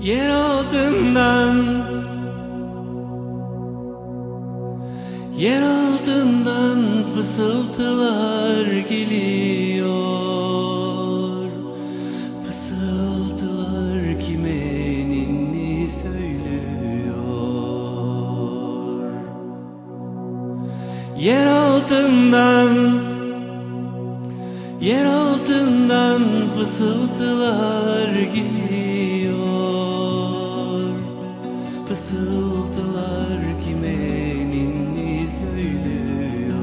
yer altından. Yer altından fısıltılar geliyor. Fısıltılar kime ninni söylüyor? Yer altından Yer altından fısıltılar geliyor Fısıltılar kime ninni söylüyor?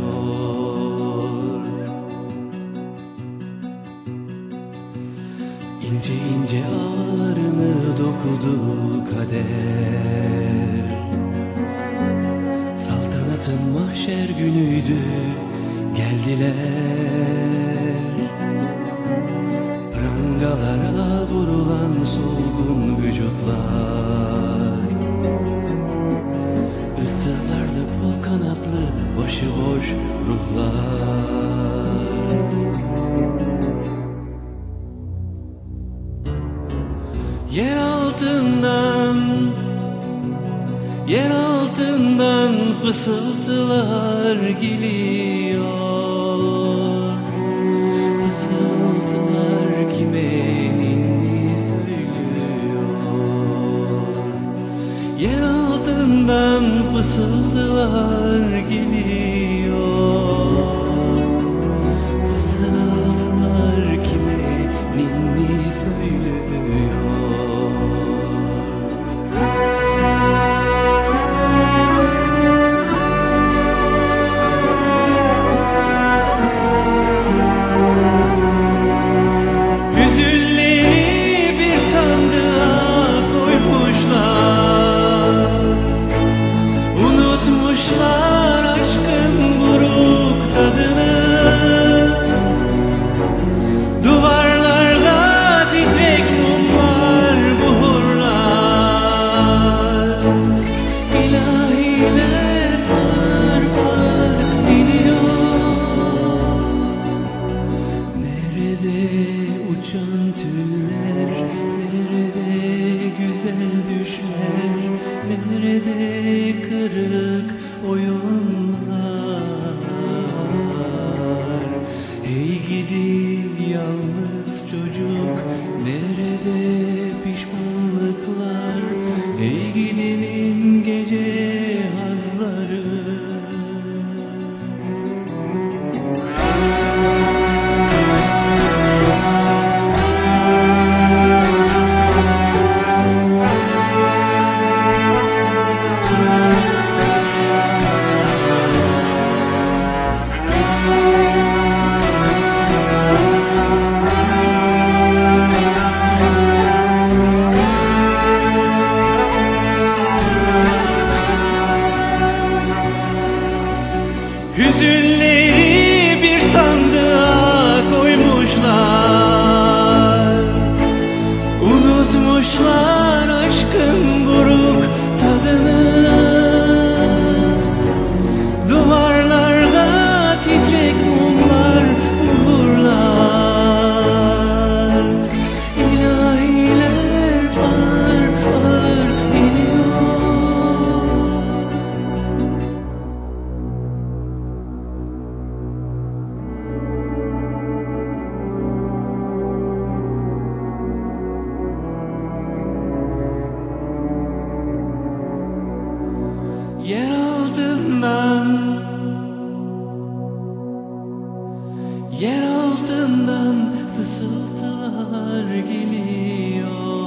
İnce ince ağlarını dokudu kader. Saltanatın mahşer günüydü geldiler. Prangalara vurulan solgun vücutlar başıboş ruhlar. Yer altından Yer altından fısıltılar geliyor Yer altından fısıltılar geliyor Amen. Altından fısıltılar geliyor